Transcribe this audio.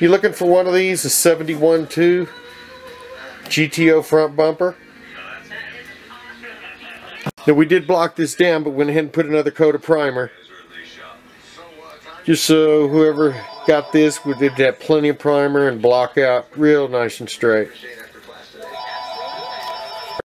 You looking for one of these? A '71 two GTO front bumper. Now we did block this down, but went ahead and put another coat of primer. Just so whoever got this would did have plenty of primer and block out real nice and straight.